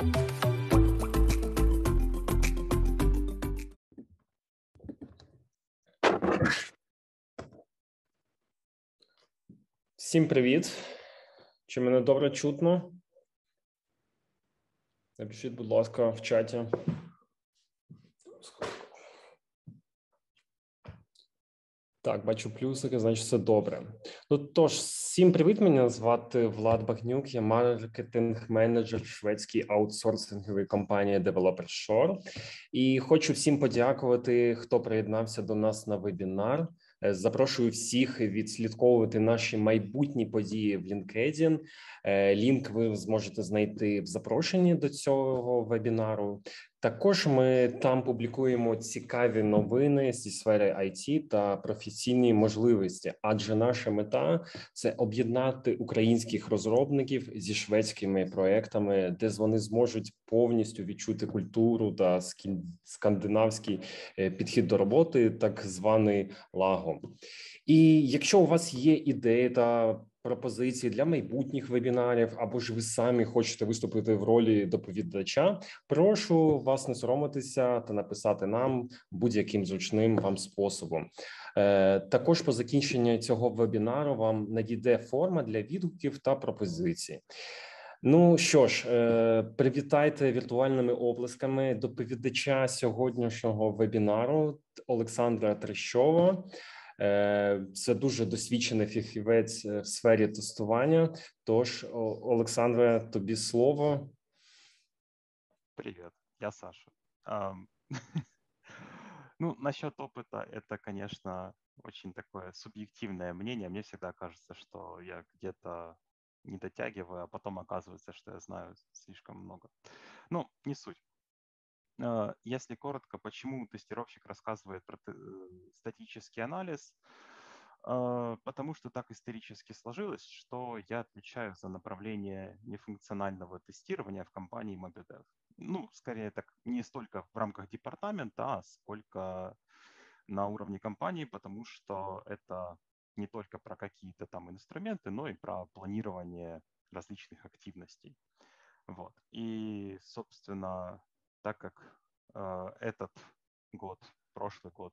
Всім привіт. Чи мене добре чутно? Напишіть, будь ласка, в чаті. Так, бачу плюсики, значить, все добре. Ну тож, всім привіт. Мене звати Влад Багнюк, я маркетинг-менеджер шведської аутсорсингової компанії Developer Shore. І хочу всім подякувати, хто приєднався до нас на вебінар. Е, запрошую всіх відслідковувати наші майбутні події в LinkedIn. Е, лінк ви зможете знайти в запрошенні до цього вебінару. Також ми там публікуємо цікаві новини зі сфери IT та професійні можливості, адже наша мета це об'єднати українських розробників зі шведськими проектами, де вони зможуть повністю відчути культуру та скандинавський е, підхід до роботи, так званий лагом. І якщо у вас є ідеї та пропозиції для майбутніх вебінарів, або ж ви самі хочете виступити в ролі доповідача, прошу вас не соромитися та написати нам будь-яким зручним вам способом. Е, також по закінченню цього вебінару вам надійде форма для відгуків та пропозицій. Ну що ж, е, привітайте віртуальними облисками доповідача сьогоднішнього вебінару Олександра Трещова. Е, це дуже досвідчений фахівець е, в сфері тестування. Тож, Олександре, тобі слово. Привет, я Саша. Um, ну, насчет опыта, это, конечно, очень такое субъективное мнение. Мне всегда кажется, что я где-то не дотягиваю, а потом оказывается, что я знаю слишком много. Ну, не суть. А, если коротко, почему тестировщик рассказывает про статический анализ, а, потому что так исторически сложилось, что я отвечаю за направление нефункционального тестирования в компании MobiDev. Ну, скорее так, не столько в рамках департамента, а сколько на уровне компании, потому что это не только про какие-то там инструменты, но и про планирование различных активностей. Вот. И, собственно, так как э, этот год, прошлый год,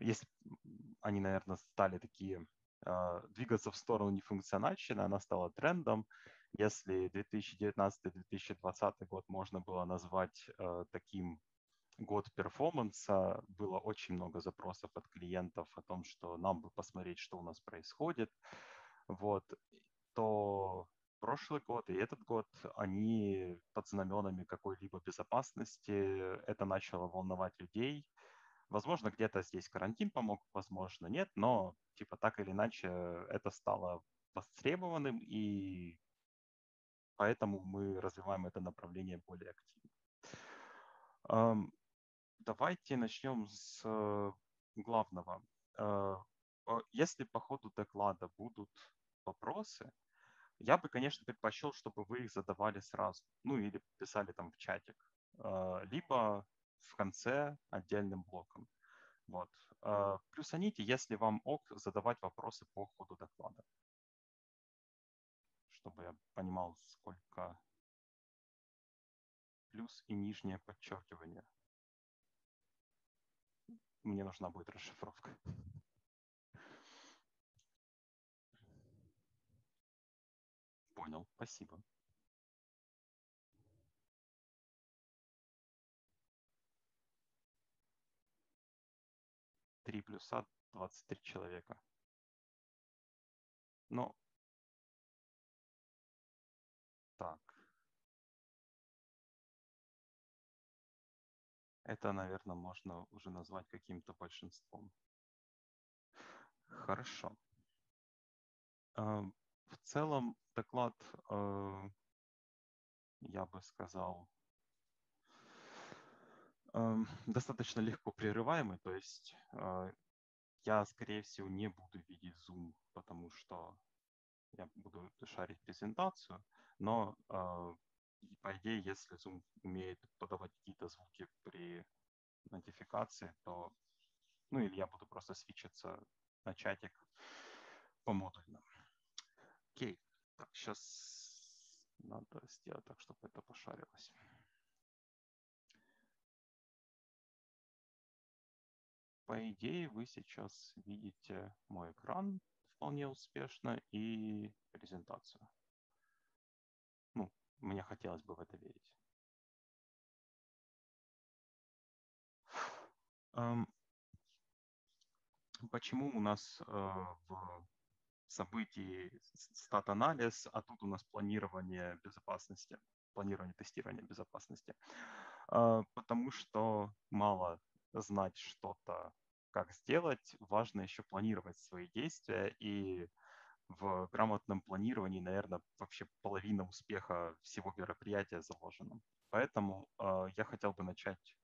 если они, наверное, стали такие э, двигаться в сторону нефункциональщины, она стала трендом. Если 2019-2020 год можно было назвать э, таким год перформанса, было очень много запросов от клиентов о том, что нам бы посмотреть, что у нас происходит, вот, то прошлый год и этот год, они под знаменами какой-либо безопасности. Это начало волновать людей. Возможно, где-то здесь карантин помог, возможно, нет, но типа так или иначе это стало востребованным, и поэтому мы развиваем это направление более активно. Давайте начнем с э, главного. Э, если по ходу доклада будут вопросы, я бы, конечно, предпочел, чтобы вы их задавали сразу, ну или писали там в чатик, а, либо в конце отдельным блоком. Вот. А, плюсаните, если вам ок, задавать вопросы по ходу доклада. Чтобы я понимал, сколько плюс и нижнее подчеркивание. Мне нужна будет расшифровка. Понял, спасибо. Три плюса, 23 человека. Ну, так. Это, наверное, можно уже назвать каким-то большинством. Хорошо. В целом доклад, э, я бы сказал, эм, достаточно легко прерываемый, то есть э, я, скорее всего, не буду видеть Zoom, потому что я буду шарить презентацию, но э, по идее, если Zoom умеет подавать какие-то звуки при нотификации, то, ну или я буду просто свечиться на чатик по модульно. Окей. Так, сейчас надо сделать так, чтобы это пошарилось. По идее, вы сейчас видите мой экран вполне успешно и презентацию. Ну, мне хотелось бы в это верить. Почему у нас э, в событии стат-анализ, а тут у нас планирование безопасности, планирование тестирования безопасности? Э, потому что мало знать что-то, как сделать, важно еще планировать свои действия и в грамотном планировании, наверное, вообще половина успеха всего мероприятия заложена. Поэтому э, я хотел бы начать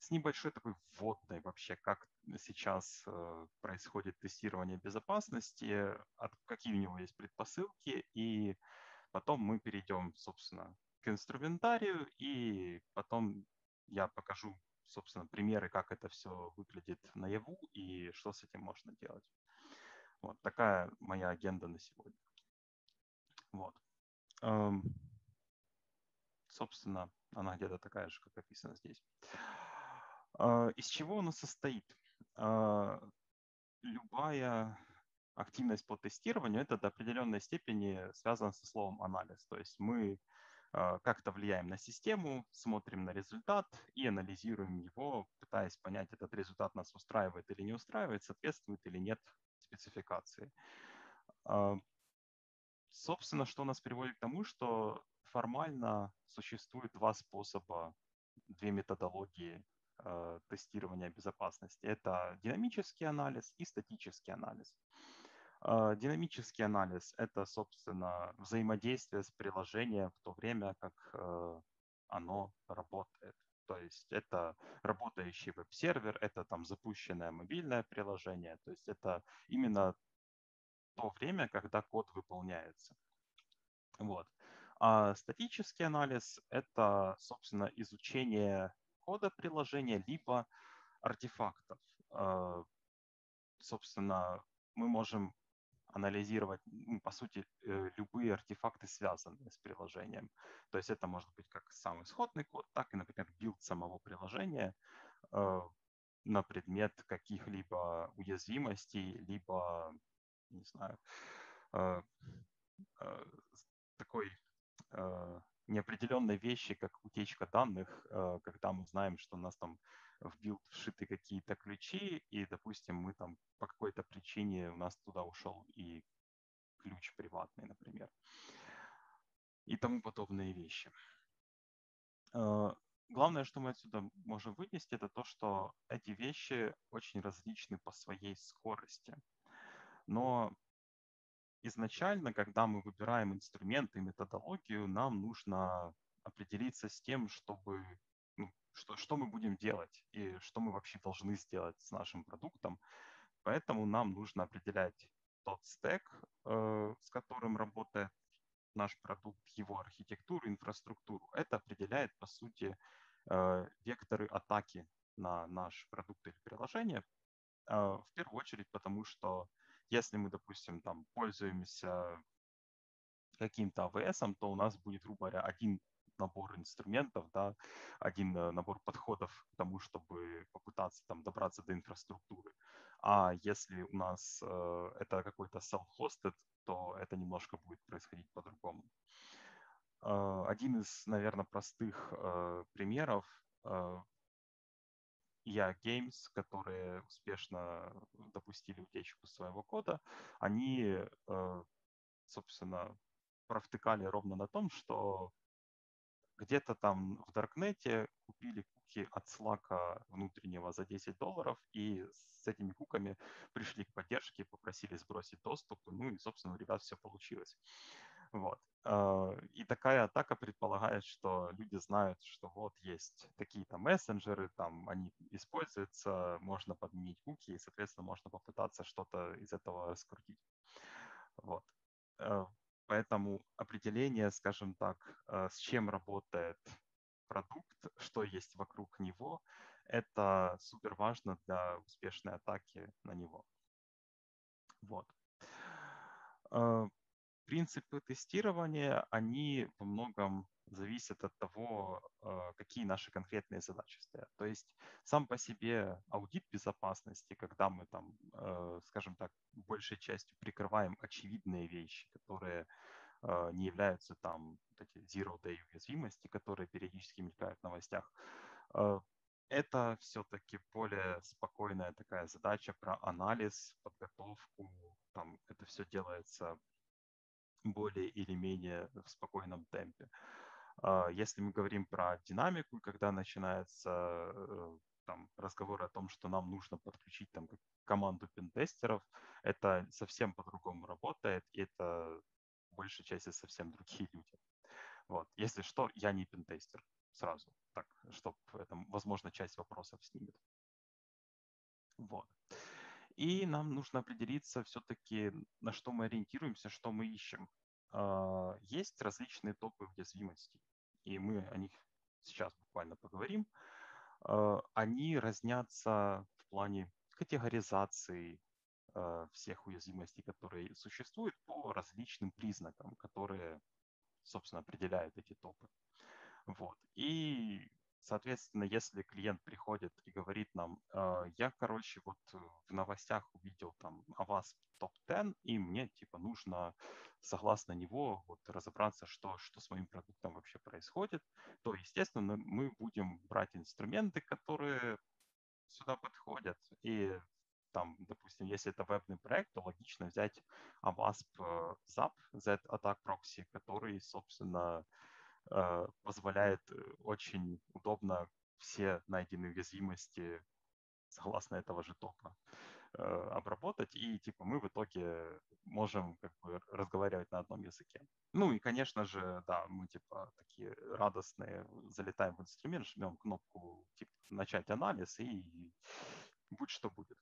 с небольшой такой вводной вообще, как сейчас э, происходит тестирование безопасности, от, какие у него есть предпосылки, и потом мы перейдем, собственно, к инструментарию, и потом я покажу, собственно, примеры, как это все выглядит наяву и что с этим можно делать. Вот такая моя агенда на сегодня. Вот. Эм, собственно, она где-то такая же, как описана здесь. А, из чего она состоит? А, любая активность по тестированию это до определенной степени связано со словом анализ. То есть мы а, как-то влияем на систему, смотрим на результат и анализируем его, пытаясь понять, этот результат нас устраивает или не устраивает, соответствует или нет спецификации. Собственно, что нас приводит к тому, что формально существует два способа, две методологии тестирования безопасности. Это динамический анализ и статический анализ. Э, динамический анализ – это, собственно, взаимодействие с приложением в то время, как э, оно работает. То есть это работающий веб-сервер, это там запущенное мобильное приложение. То есть это именно то время, когда код выполняется. Вот. А статический анализ – это, собственно, изучение кода приложения, либо артефактов. А, собственно, мы можем анализировать, по сути, э, любые артефакты, связанные с приложением. То есть это может быть как сам исходный код, так и, например, build самого приложения э, на предмет каких-либо уязвимостей, либо, не знаю, э, такой неопределенные вещи, как утечка данных, э, когда мы знаем, что у нас там в build вшиты какие-то ключи, и, допустим, мы там по какой-то причине у нас туда ушел и ключ приватный, например, и тому подобные вещи. Э, главное, что мы отсюда можем вынести, это то, что эти вещи очень различны по своей скорости. Но изначально, когда мы выбираем инструменты и методологию, нам нужно определиться с тем, чтобы ну, что, что мы будем делать и что мы вообще должны сделать с нашим продуктом. Поэтому нам нужно определять тот стек, э, с которым работает наш продукт, его архитектуру, инфраструктуру. Это определяет, по сути, э, векторы атаки на наш продукт или приложение. Э, в первую очередь, потому что если мы, допустим, там пользуемся каким-то AWS, то у нас будет, грубо говоря, один набор инструментов, да, один э, набор подходов к тому, чтобы попытаться там добраться до инфраструктуры. А если у нас э, это какой-то self-hosted, то это немножко будет происходить по-другому. Э, один из, наверное, простых э, примеров EA Games, которые успешно допустили утечку своего кода, они, э, собственно, провтыкали ровно на том, что где-то там в Даркнете купили куки от Slack внутреннего за 10 долларов, и с этими куками пришли к поддержке, попросили сбросить доступ, ну и, собственно, у ребят все получилось. Вот. А, и такая атака предполагает, что люди знают, что вот есть такие-то мессенджеры, там они используются, можно подменить куки, и, соответственно, можно попытаться что-то из этого раскрутить. Вот. Э, поэтому определение, скажем так, э, с чем работает продукт, что есть вокруг него, это супер важно для успешной атаки на него. Вот. Принципы тестирования, они во многом зависит от того, э, какие наши конкретные задачи стоят. То есть сам по себе аудит безопасности, когда мы там, э, скажем так, большей частью прикрываем очевидные вещи, которые э, не являются там эти zero-day уязвимости, которые периодически мелькают в новостях, это все-таки более спокойная такая задача про анализ, подготовку. Там это все делается более или менее в спокойном темпе. А, если мы говорим про динамику, когда начинается э, там, разговор о том, что нам нужно подключить там, команду пентестеров, это совсем по-другому работает, и это в большей части совсем другие люди. Вот. Если что, я не пентестер сразу, так, чтобы возможно, часть вопросов снимет. Вот. И нам нужно определиться все-таки, на что мы ориентируемся, что мы ищем. А, есть различные топы уязвимостей, и мы о них сейчас буквально поговорим. А, они разнятся в плане категоризации а, всех уязвимостей, которые существуют, по различным признакам, которые, собственно, определяют эти топы. Вот. И Соответственно, если клиент приходит и говорит нам, «А, я, короче, вот в новостях увидел там о вас топ-10, и мне, типа, нужно согласно него вот разобраться, что, что с моим продуктом вообще происходит, то, естественно, мы будем брать инструменты, которые сюда подходят. И там, допустим, если это вебный проект, то логично взять AWASP э, ZAP, Z Attack Proxy, который, собственно, Э, позволяет э, очень удобно все найденные уязвимости согласно этого же топа э, обработать, и типа мы в итоге можем как бы разговаривать на одном языке. Ну и, конечно же, да, мы типа такие радостные залетаем в инструмент, жмем кнопку типа начать анализ и будь что будет.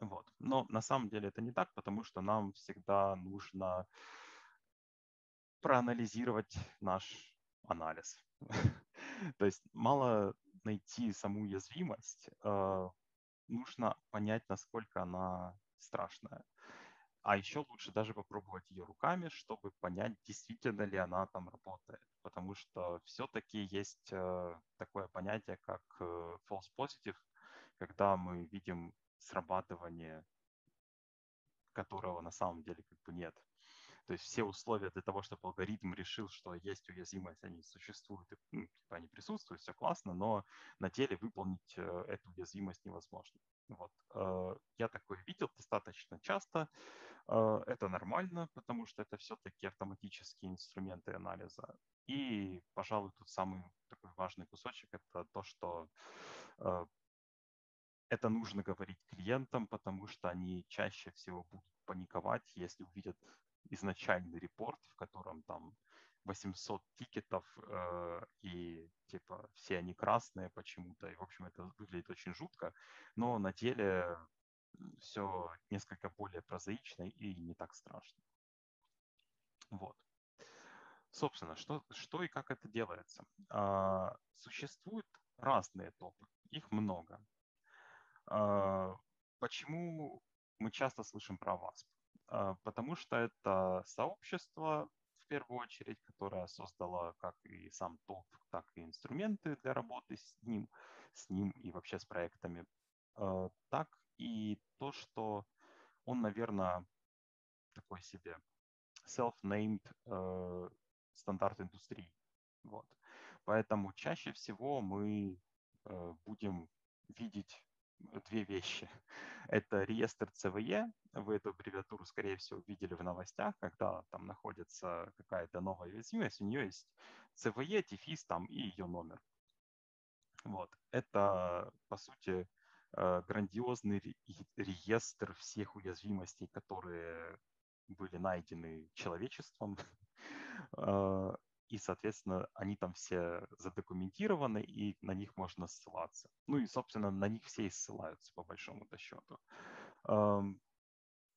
Вот. Но на самом деле это не так, потому что нам всегда нужно проанализировать наш анализ. То есть мало найти саму уязвимость, э, нужно понять, насколько она страшная. А еще лучше даже попробовать ее руками, чтобы понять, действительно ли она там работает. Потому что все-таки есть э, такое понятие, как э, false positive, когда мы видим срабатывание, которого на самом деле как бы нет. То есть все условия для того, чтобы алгоритм решил, что есть уязвимость, они существуют, ну, типа они присутствуют, все классно, но на деле выполнить э, эту уязвимость невозможно. Вот. Э, я такое видел достаточно часто. Э, это нормально, потому что это все-таки автоматические инструменты анализа. И, пожалуй, тут самый такой важный кусочек – это то, что это нужно говорить клиентам, потому что они чаще всего будут паниковать, если увидят изначальный репорт, в котором там 800 тикетов э, и типа все они красные почему-то. И, в общем, это выглядит очень жутко. Но на деле все несколько более прозаично и не так страшно. Вот. Собственно, что, что и как это делается? А, существуют разные топы, их много. А, почему мы часто слышим про WASP? А, потому что это сообщество, в первую очередь, которое создало как и сам топ, так и инструменты для работы с ним, с ним и вообще с проектами, а, так и то, что он, наверное, такой себе self-named э, стандарт индустрии. Вот. Поэтому чаще всего мы э, будем видеть две вещи. Это реестр CVE. Вы эту аббревиатуру, скорее всего, видели в новостях, когда там находится какая-то новая уязвимость. У нее есть CVE, дефис там и ее номер. Вот. Это, по сути, э, грандиозный реестр всех уязвимостей, которые были найдены человечеством. И, соответственно, они там все задокументированы, и на них можно ссылаться. Ну и, собственно, на них все и ссылаются, по большому-то счету.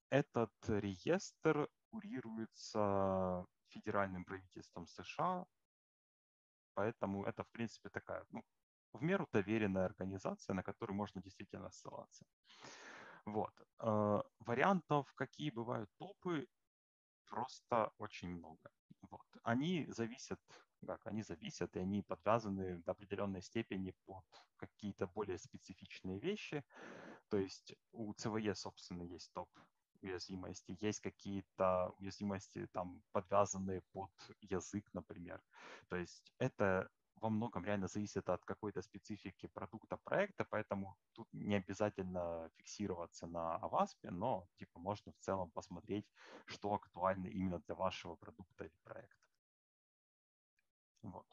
Этот реестр курируется федеральным правительством США, поэтому это, в принципе, такая, ну, в меру доверенная организация, на которую можно действительно ссылаться. Вот. Э, вариантов, какие бывают топы, просто очень много. Вот. Они зависят как они зависят, и они подвязаны до определенной степени под какие-то более специфичные вещи. То есть у CVE, собственно, есть топ уязвимости, есть какие-то уязвимости там подвязанные под язык, например. То есть это во многом реально зависит от какой-то специфики продукта проекта, поэтому тут не обязательно фиксироваться на Avasp, но типа можно в целом посмотреть, что актуально именно для вашего продукта или проекта. Вот.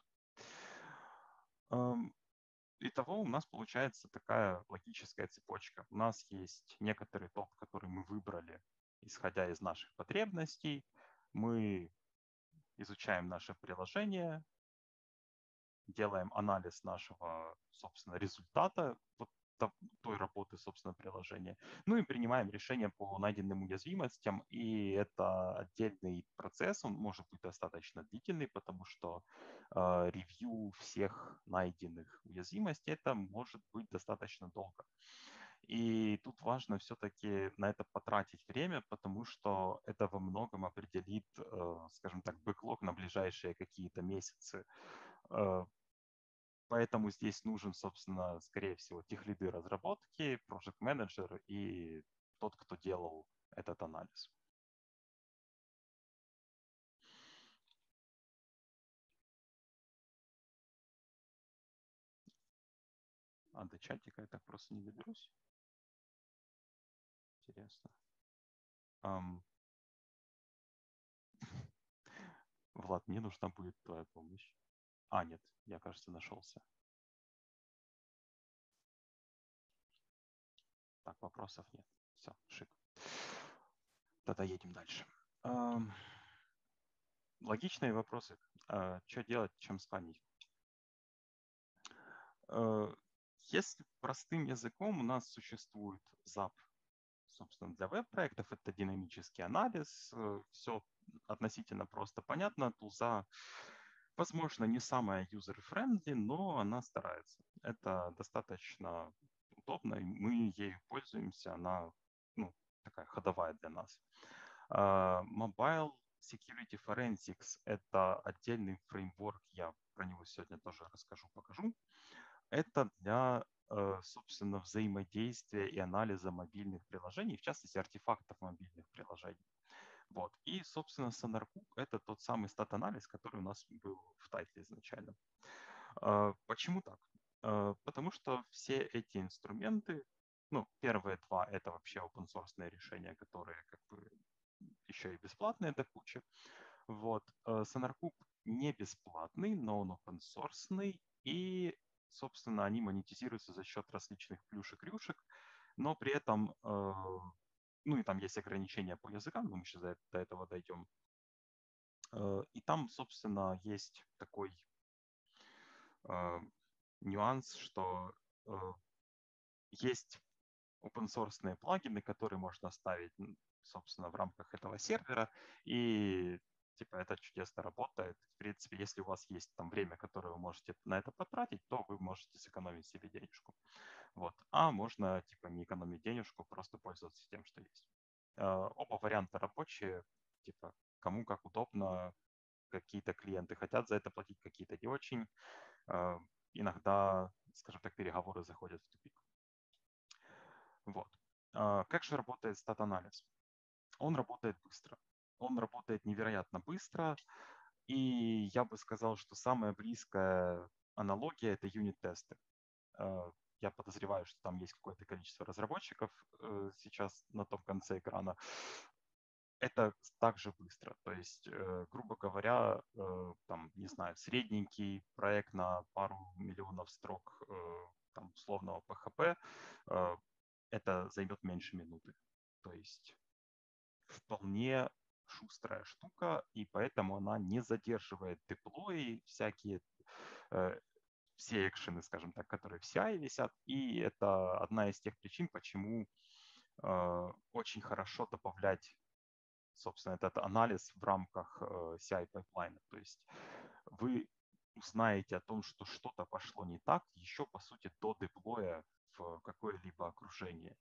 Итого у нас получается такая логическая цепочка. У нас есть некоторый топ, который мы выбрали, исходя из наших потребностей. Мы изучаем наше приложение, делаем анализ нашего, собственно, результата вот той работы, собственно, приложения. Ну и принимаем решение по найденным уязвимостям, и это отдельный процесс, он может быть достаточно длительный, потому что э, ревью всех найденных уязвимостей это может быть достаточно долго. И тут важно все-таки на это потратить время, потому что это во многом определит, э, скажем так, бэклог на ближайшие какие-то месяцы. Э, Поэтому здесь нужен, собственно, скорее всего, техлиды разработки, project менеджер и тот, кто делал этот анализ. А до чатика я так просто не доберусь. Интересно. Um, Влад, мне нужна будет твоя помощь. А, нет, я, кажется, нашелся. Так, вопросов нет. Все, шик. Тогда едем дальше. Логичные вопросы. А, что делать, чем спамить? Э, если простым языком у нас существует ZAP, собственно, для веб-проектов, это динамический анализ, э, все относительно просто понятно, тулза Возможно, не самая user-friendly, но она старается. Это достаточно удобно, и мы ею пользуемся, она ну, такая ходовая для нас. Uh, Mobile Security Forensics — это отдельный фреймворк, я про него сегодня тоже расскажу, покажу. Это для, э, собственно, взаимодействия и анализа мобильных приложений, в частности, артефактов мобильных приложений. Вот. И, собственно, SonarCook — это тот самый стат-анализ, который у нас был в тайтле изначально. А, почему так? А, потому что все эти инструменты, ну, первые два — это вообще open source решения, которые как бы еще и бесплатные до кучи. Вот. А, SonarCook не бесплатный, но он open source, и, собственно, они монетизируются за счет различных плюшек-рюшек, но при этом ну и там есть ограничения по языкам, но мы сейчас до, этого дойдем. Э, и там, собственно, есть такой э, нюанс, что э, есть open source плагины, которые можно ставить, собственно, в рамках этого сервера, и типа это чудесно работает. В принципе, если у вас есть там время, которое вы можете на это потратить, то вы можете сэкономить себе денежку. Вот. А можно типа не экономить денежку, просто пользоваться тем, что есть. Э, оба варианта рабочие, типа кому как удобно, какие-то клиенты хотят за это платить, какие-то не очень. Э, иногда, скажем так, переговоры заходят в тупик. Вот. Э, как же работает стат-анализ? Он работает быстро. Он работает невероятно быстро. И я бы сказал, что самая близкая аналогия – это юнит-тесты я подозреваю, что там есть какое-то количество разработчиков э, сейчас на том конце экрана. Это также быстро. То есть, э, грубо говоря, э, там, не знаю, средненький проект на пару миллионов строк э, там, условного PHP, э, это займет меньше минуты. То есть вполне шустрая штука, и поэтому она не задерживает деплои, всякие э, все экшены, скажем так, которые в CI висят. И это одна из тех причин, почему э, очень хорошо добавлять, собственно, этот анализ в рамках э, CI пайплайна. То есть вы узнаете о том, что что-то пошло не так, еще, по сути, до деплоя в какое-либо окружение.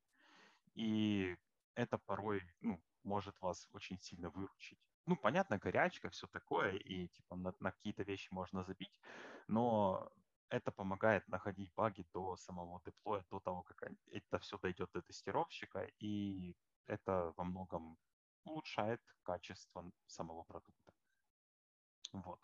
И это порой ну, может вас очень сильно выручить. ну, понятно, горячка, все такое, и типа на, на какие-то вещи можно забить, но это помогает находить баги до самого деплоя, до того, как это все дойдет до тестировщика, и это во многом улучшает качество самого продукта. Вот.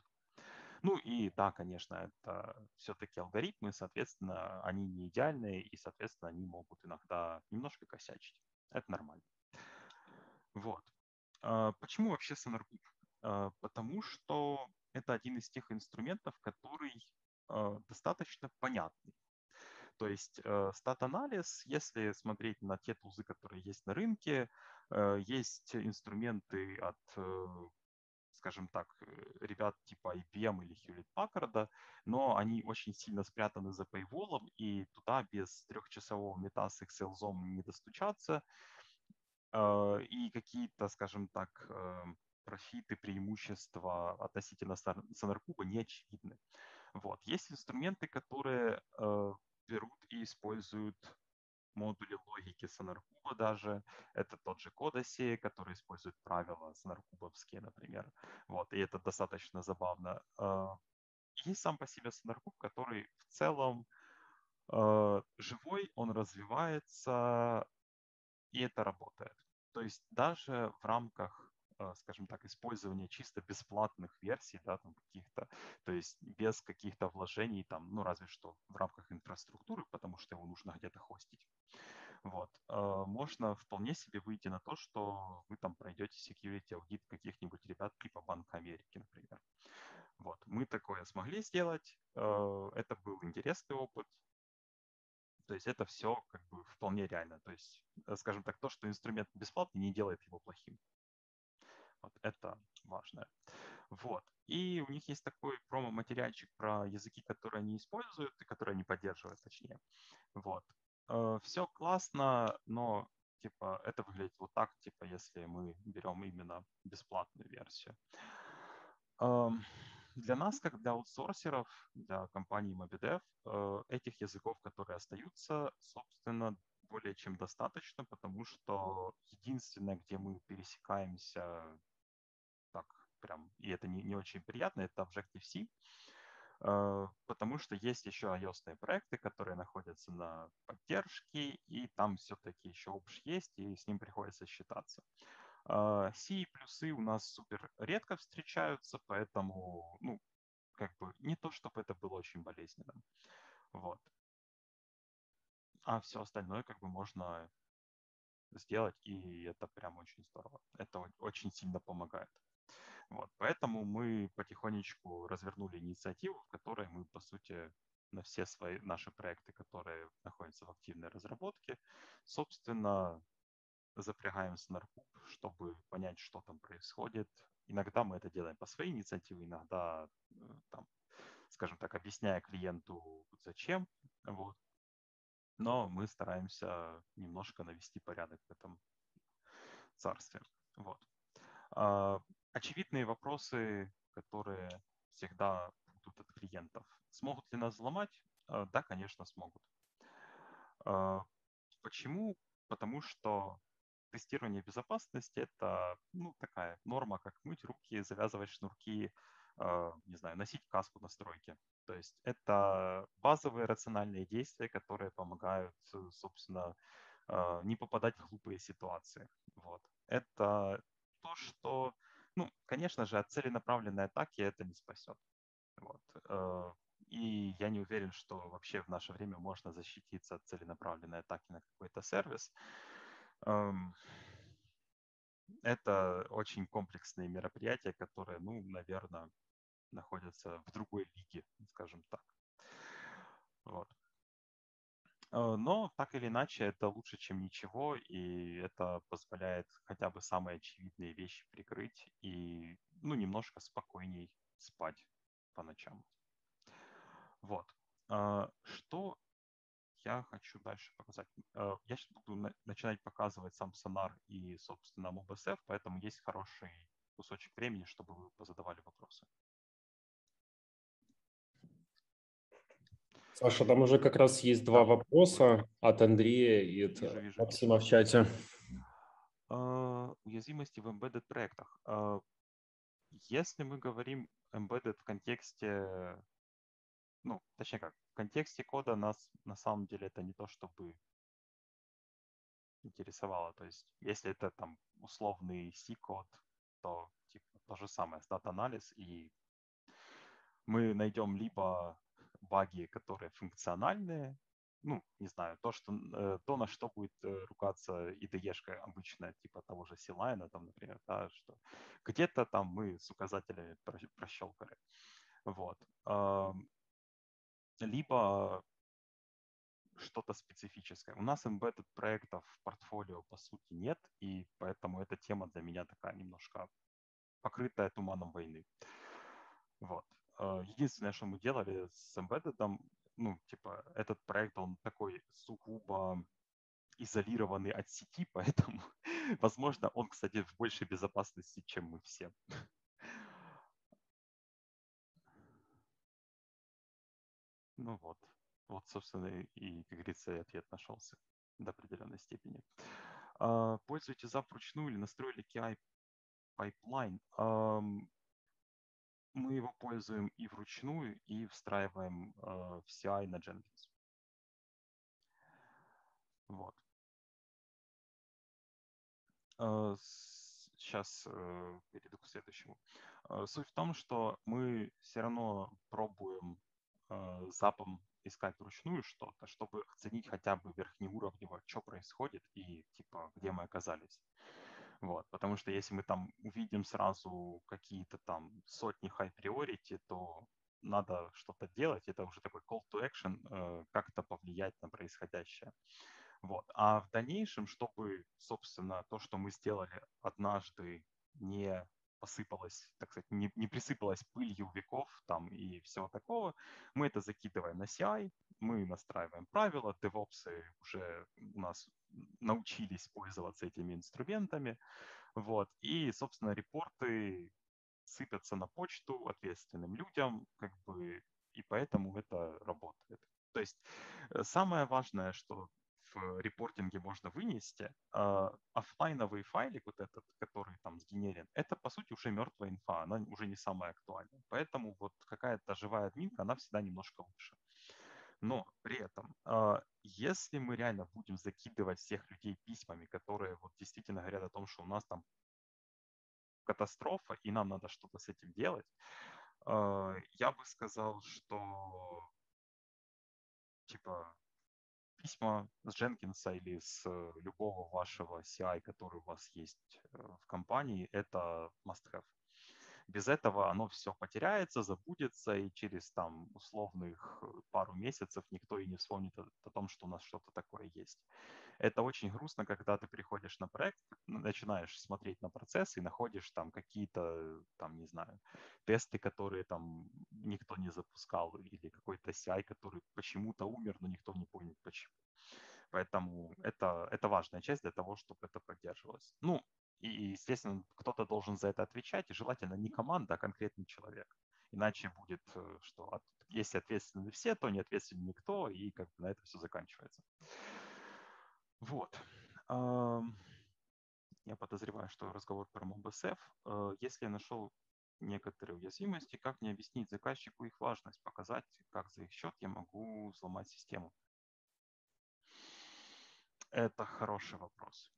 Ну и да, конечно, это все-таки алгоритмы, соответственно, они не идеальные, и, соответственно, они могут иногда немножко косячить. Это нормально. Вот. А, почему вообще SonarCube? А, потому что это один из тех инструментов, который достаточно понятный. То есть э, стат-анализ, если смотреть на те тузы, которые есть на рынке, э, есть инструменты от, э, скажем так, ребят типа IBM или Hewlett Packard, но они очень сильно спрятаны за paywall, и туда без трехчасового мета с Excel не достучаться. И какие-то, скажем так, профиты, преимущества относительно Сонаркуба не очевидны. Вот. Есть инструменты, которые э, берут и используют модули логики Сонаркуба даже. Это тот же Codacy, который использует правила сонаркубовские, например. Вот. И это достаточно забавно. Э, есть сам по себе Сонаркуб, который в целом э, живой, он развивается, и это работает. То есть даже в рамках скажем так, использование чисто бесплатных версий, да, там каких-то, то есть без каких-то вложений, там, ну, разве что в рамках инфраструктуры, потому что его нужно где-то хостить. Вот. А, можно вполне себе выйти на то, что вы там пройдете security аудит каких-нибудь ребят типа Банка Америки, например. Вот. Мы такое смогли сделать. А, это был интересный опыт. То есть это все как бы вполне реально. То есть, э, скажем так, то, что инструмент бесплатный, не делает его плохим. Вот это важно. Вот. И у них есть такой промо-материальчик про языки, которые они используют и которые они поддерживают, точнее. Вот. Э, Все классно, но типа это выглядит вот так, типа если мы берем именно бесплатную версию. Эм, для нас, как для аутсорсеров, для компании Mobidev, э, этих языков, которые остаются, собственно, более чем достаточно, потому что единственное, где мы пересекаемся прям, и это не, не очень приятно, это Objective-C, э, потому что есть еще ios проекты, которые находятся на поддержке, и там все-таки еще общ есть, и с ним приходится считаться. Э, C и плюсы у нас супер редко встречаются, поэтому, ну, как бы не то, чтобы это было очень болезненным. Вот. А все остальное как бы можно сделать, и это прям очень здорово. Это очень сильно помогает. Вот, поэтому мы потихонечку развернули инициативу, в которой мы, по сути, на все свои наши проекты, которые находятся в активной разработке, собственно, запрягаемся на РКУП, чтобы понять, что там происходит. Иногда мы это делаем по своей инициативе, иногда, э, там, скажем так, объясняя клиенту, зачем. Вот но мы стараемся немножко навести порядок в этом царстве. Вот. Очевидные вопросы, которые всегда будут от клиентов. Смогут ли нас взломать? А, да, конечно, смогут. А, почему? Потому что тестирование безопасности – это ну, такая норма, как мыть руки, завязывать шнурки, не знаю, носить каску на стройке. То есть это базовые рациональные действия, которые помогают, э, собственно, не попадать в глупые ситуации. Вот. Это то, что, ну, конечно же, от целенаправленной атаки это не спасет. Вот. Э, и я не уверен, что вообще в наше время можно защититься от целенаправленной атаки на какой-то сервис. Эм, это очень комплексные мероприятия, которые, ну, наверное, находятся в другой лиге, скажем так. Вот. Э, но так или иначе это лучше, чем ничего, и это позволяет хотя бы самые очевидные вещи прикрыть и ну, немножко спокойней спать по ночам. Вот. Э, что я хочу дальше показать? Э, я сейчас буду начинать показывать сам сонар и, собственно, MobSF, поэтому есть хороший кусочек времени, чтобы вы позадавали вопросы. Саша, там уже как раз есть два вопроса от Андрея и от вижу, вижу, Максима в чате. Uh, уязвимости в embedded проектах. Uh, если мы говорим embedded в контексте, ну, точнее как, в контексте кода нас на самом деле это не то, чтобы интересовало. То есть, если это там условный C-код, то типа то же самое, стат-анализ, и мы найдем либо баги, которые функциональные, ну, не знаю, то, что, э, то на что будет э, ругаться IDE-шка обычная, типа того же C-line, там, например, да, что где-то там мы с указателями прощелкали. Вот. Либо что-то специфическое. У нас embedded проектов в портфолио по сути нет, и поэтому эта тема для меня такая немножко покрытая туманом войны. Вот. Э, единственное, что мы делали с embedded, ну, типа, этот проект, он такой сугубо изолированный от сети, поэтому, возможно, он, кстати, в большей безопасности, чем мы все. Ну вот. Вот, собственно, и, как говорится, и ответ нашелся до определенной степени. А, пользуете зап вручную или настроили KI pipeline? Мы его пользуем и вручную, и встраиваем а, в CI на Jenkins. Вот. Сейчас а, э, перейду к следующему. Суть в том, что мы все равно пробуем запом искать вручную что-то, чтобы оценить хотя бы верхнеуровнево, что происходит и типа где мы оказались. Вот, потому что если мы там увидим сразу какие-то там сотни high priority, то надо что-то делать. Это уже такой call to action, э, как-то повлиять на происходящее. Вот. А в дальнейшем, чтобы, собственно, то, что мы сделали однажды, не посыпалось, так сказать, не, не присыпалось пылью веков там и всего такого, мы это закидываем на CI, мы настраиваем правила, DevOps уже у нас научились пользоваться этими инструментами, вот, и, собственно, репорты сыпятся на почту ответственным людям, как бы, и поэтому это работает. То есть э, самое важное, что в репортинге можно вынести, э, офлайновый файлик, вот этот, который там сгенерен, это по сути уже мертвая инфа, она уже не самая актуальная. Поэтому вот какая-то живая админка, она всегда немножко лучше. Но при этом, э, если мы реально будем закидывать всех людей письмами, которые вот действительно говорят о том, что у нас там катастрофа, и нам надо что-то с этим делать, э, я бы сказал, что типа письма с Дженкинса или с любого вашего CI, который у вас есть э, в компании, это must-have. Без этого оно все потеряется, забудется, и через там условных э, пару месяцев никто и не вспомнит о, о том, что у нас что-то такое есть. Это очень грустно, когда ты приходишь на проект, начинаешь смотреть на процесс и находишь там какие-то, там, не знаю, тесты, которые там никто не запускал, или какой-то CI, который почему-то умер, но никто не понял почему. Поэтому это, это важная часть для того, чтобы это поддерживалось. Ну, и, естественно, кто-то должен за это отвечать, и желательно не команда, а конкретный человек. Иначе будет, э, что если ответственны все, то не ответственен никто, и как бы на это все заканчивается. Вот. Я подозреваю, что разговор про MobSF. Э, если я нашел некоторые уязвимости, как мне объяснить заказчику их важность, показать, как за их счет я могу взломать систему? Это хороший вопрос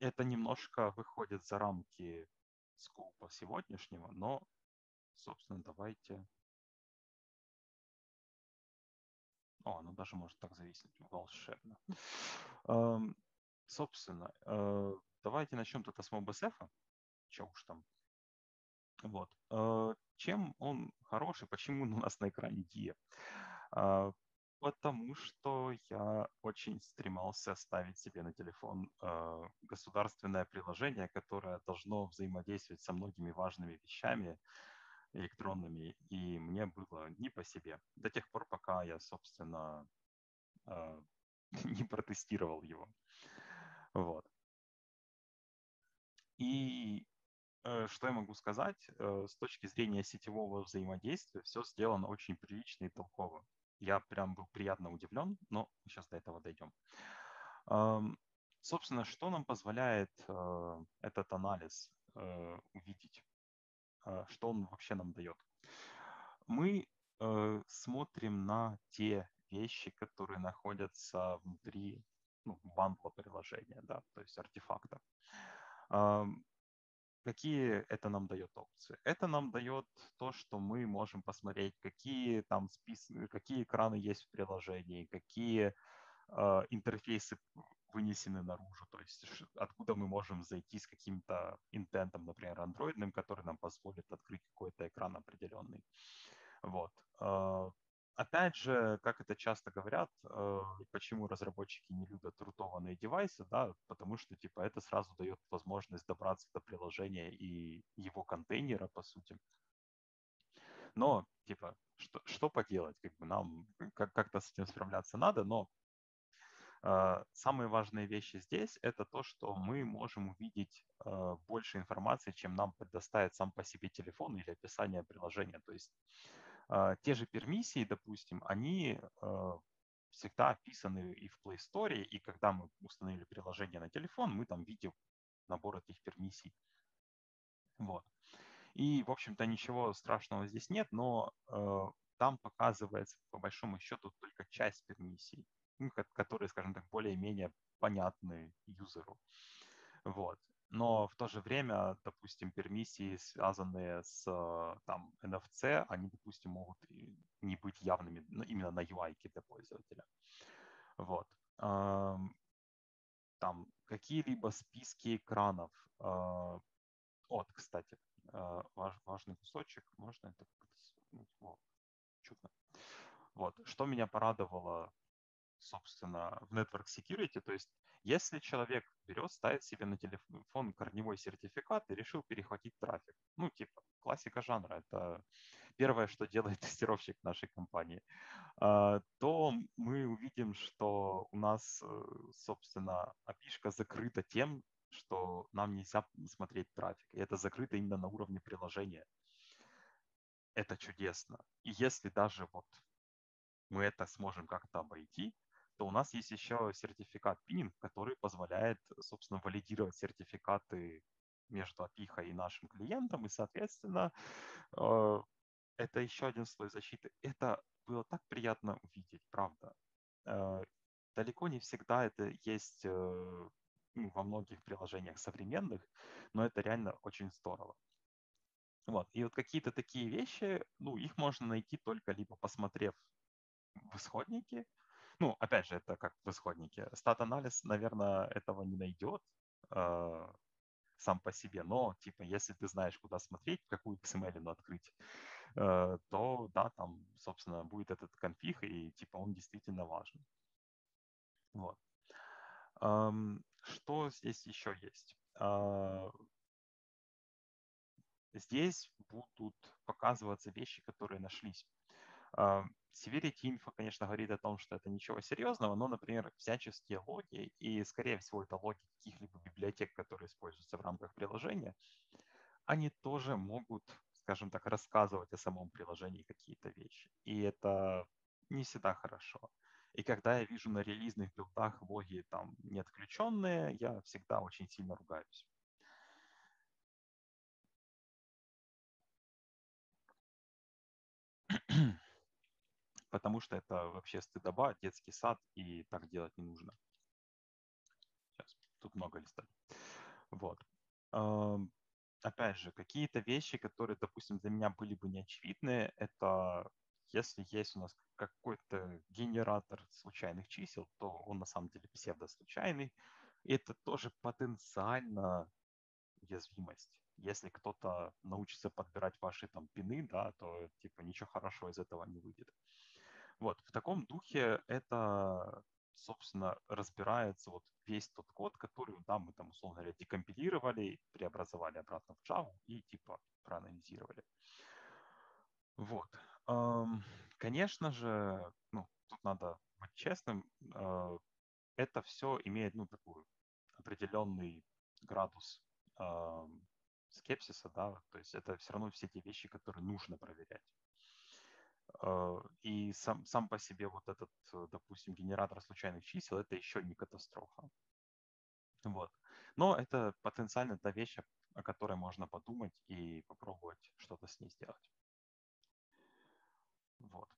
это немножко выходит за рамки скопа сегодняшнего, но, собственно, давайте... О, оно даже может так зависеть волшебно. Собственно, э, давайте начнем тогда с MobSF. Че уж там. Вот. Э, чем он хороший, почему он у нас на экране DIA? Потому что я очень стремался ставить себе на телефон э, государственное приложение, которое должно взаимодействовать со многими важными вещами электронными, и мне было не по себе. До тех пор, пока я, собственно, э, не протестировал его. Вот. И э, что я могу сказать? Э, с точки зрения сетевого взаимодействия все сделано очень прилично и толково. Я прям был приятно удивлен, но сейчас до этого дойдем. Собственно, что нам позволяет э, этот анализ? э, увидеть, э, что он вообще нам дает. Мы смотрим на те вещи, которые находятся внутри ну, бандла приложения, да, то есть артефакта. Какие это нам дает опции? Это нам дает то, что мы можем посмотреть, какие там спис... какие экраны есть в приложении, какие э, интерфейсы вынесены наружу, то есть откуда мы можем зайти с каким-то интентом, например, андроидным, который нам позволит открыть какой-то экран определенный. Вот. Опять же, как это часто говорят, э, почему разработчики не любят рутованные девайсы, да, потому что, типа, это сразу дает возможность добраться до приложения и его контейнера, по сути. Но, типа, что, что поделать, как бы нам как- как-то с этим справляться надо, но э, самые важные вещи здесь это то, что мы можем увидеть э, больше информации, чем нам предоставит сам по себе телефон или описание приложения. То есть те же пермиссии, допустим, они а, всегда описаны и в Play Store, и когда мы установили приложение на телефон, мы там видим набор этих пермиссий. Вот. И, в общем-то, ничего страшного здесь нет, но э, там показывается, по большому счету, только часть пермиссий, ну, которые, скажем так, более-менее понятны юзеру. Вот но в то же время, допустим, пермиссии, связанные с там, NFC, они, допустим, могут не быть явными именно на UI для пользователя. Вот. Там какие-либо списки экранов. А, вот, кстати, а, важный кусочек. Можно это как-то... чудно. Вот. Что меня порадовало, собственно, в Network Security, то есть если человек берет, ставит себе на телефон корневой сертификат и решил перехватить трафик, ну, типа, классика жанра, это первое, что делает тестировщик нашей компании, а, то мы увидим, что у нас, э, собственно, api закрыта тем, что нам нельзя смотреть трафик. И это закрыто именно на уровне приложения. Это чудесно. И если даже вот мы это сможем как-то обойти, то у нас есть еще сертификат пининг, который позволяет, собственно, валидировать сертификаты между API и нашим клиентом, и, соответственно, э, это еще один слой защиты. Это было так приятно увидеть, правда. Э, далеко не всегда это есть э, ну, во многих приложениях современных, но это реально очень здорово. Вот. И вот какие-то такие вещи, ну, их можно найти только либо посмотрев в исходнике, ну, опять же, это как в исходнике. Стат-анализ, наверное, этого не найдет э, сам по себе, но, типа, если ты знаешь, куда смотреть, какую XML открыть, э, то, да, там, собственно, будет этот конфиг, и, типа, он действительно важен. Вот. Эм, что здесь еще есть? Э, здесь будут показываться вещи, которые нашлись. Severity Info, конечно, говорит о том, что это ничего серьезного, но, например, всяческие логи, и, скорее всего, это логи каких-либо библиотек, которые используются в рамках приложения, они тоже могут, скажем так, рассказывать о самом приложении какие-то вещи. И это не всегда хорошо. И когда я вижу на релизных билдах логи там не отключенные, я всегда очень сильно ругаюсь. Потому что это вообще стыдоба, детский сад, и так делать не нужно. Сейчас, тут много листать. Вот. Опять же, какие-то вещи, которые, допустим, для меня были бы неочевидны, это если есть у нас какой-то генератор случайных чисел, то он на самом деле псевдослучайный. И это тоже потенциально уязвимость. Если кто-то научится подбирать ваши там пины, да, то типа ничего хорошего из этого не выйдет. Вот, в таком духе это, собственно, разбирается вот весь тот код, который, да, мы там, условно говоря, декомпилировали, преобразовали обратно в Java и типа проанализировали. Вот. Конечно же, ну, тут надо быть честным, э, это все имеет, ну, такой определенный градус скепсиса, да, то есть это все равно все те вещи, которые нужно проверять. Э, и сам, сам по себе вот этот, э, допустим, генератор случайных чисел, это еще не катастрофа. Вот. Но это потенциально та вещь, о которой можно подумать и попробовать что-то с ней сделать. Вот.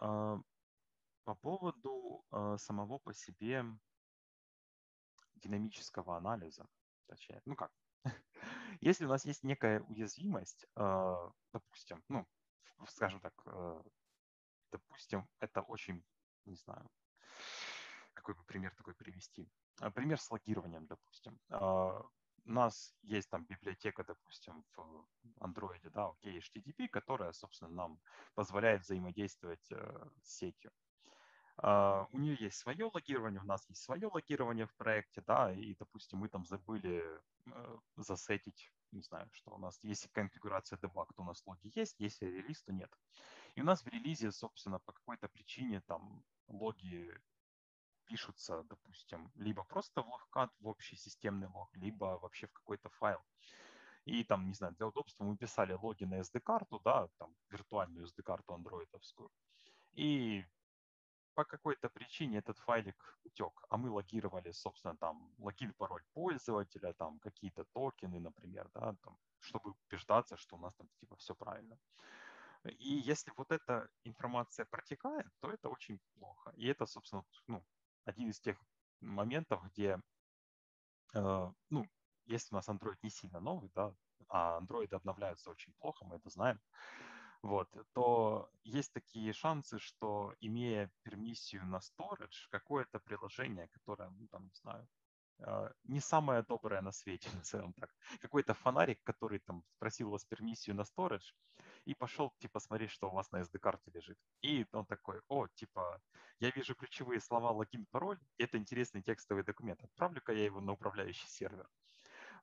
А, по поводу а, самого по себе динамического анализа, точнее, ну как, если у нас есть некая уязвимость, допустим, ну, скажем так, допустим, это очень, не знаю, какой бы пример такой привести. Пример с логированием, допустим у нас есть там библиотека, допустим, в Android, да, окей, HTTP, которая, собственно, нам позволяет взаимодействовать э, с сетью. У нее есть свое логирование, у нас есть свое логирование в проекте, да, и, допустим, мы там забыли засетить, не знаю, что у нас, если конфигурация дебаг, то у нас логи есть, если релиз, то нет. И у нас в релизе, собственно, по какой-то причине там логи пишутся, допустим, либо просто в логкат, в общий системный лог, либо вообще в какой-то файл. И там, не знаю, для удобства мы писали логи на SD-карту, да, там виртуальную SD-карту андроидовскую. И по какой-то причине этот файлик утек, а мы логировали, собственно, там логин, пароль пользователя, там какие-то токены, например, да, там, чтобы убеждаться, что у нас там типа все правильно. И если вот эта информация протекает, то это очень плохо. И это, собственно, ну, один из тех моментов, где, э, ну, если у нас Android не сильно новый, да, а Android обновляются очень плохо, мы это знаем, вот, то есть такие шансы, что имея пермиссию на storage, какое-то приложение, которое, ну, там, не знаю, э, не самое доброе на свете, назовем так, какой-то фонарик, который там спросил у вас пермиссию на storage, и пошел, типа, смотреть, что у вас на SD-карте лежит. И он такой, о, типа, я вижу ключевые слова логин, пароль, это интересный текстовый документ, отправлю-ка я его на управляющий сервер.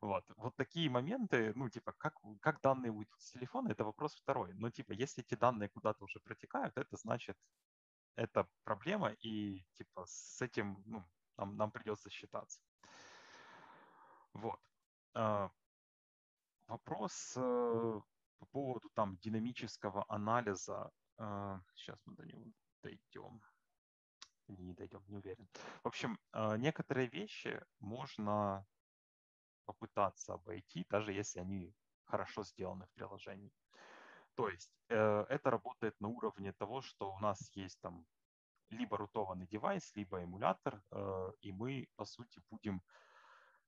Вот. вот такие моменты, ну, типа, как, как данные уйдут с телефона, это вопрос второй. Но, типа, если эти данные куда-то уже протекают, это значит, это проблема, и, типа, с этим, ну, нам, нам придется считаться. Вот. А, вопрос э, по поводу там динамического анализа, сейчас мы до него дойдем. Не дойдем, не уверен. В общем, э, некоторые вещи можно попытаться обойти, даже если они хорошо сделаны в приложении. То есть э, это работает на уровне того, что у нас есть там либо рутованный девайс, либо эмулятор, э, и мы, по сути, будем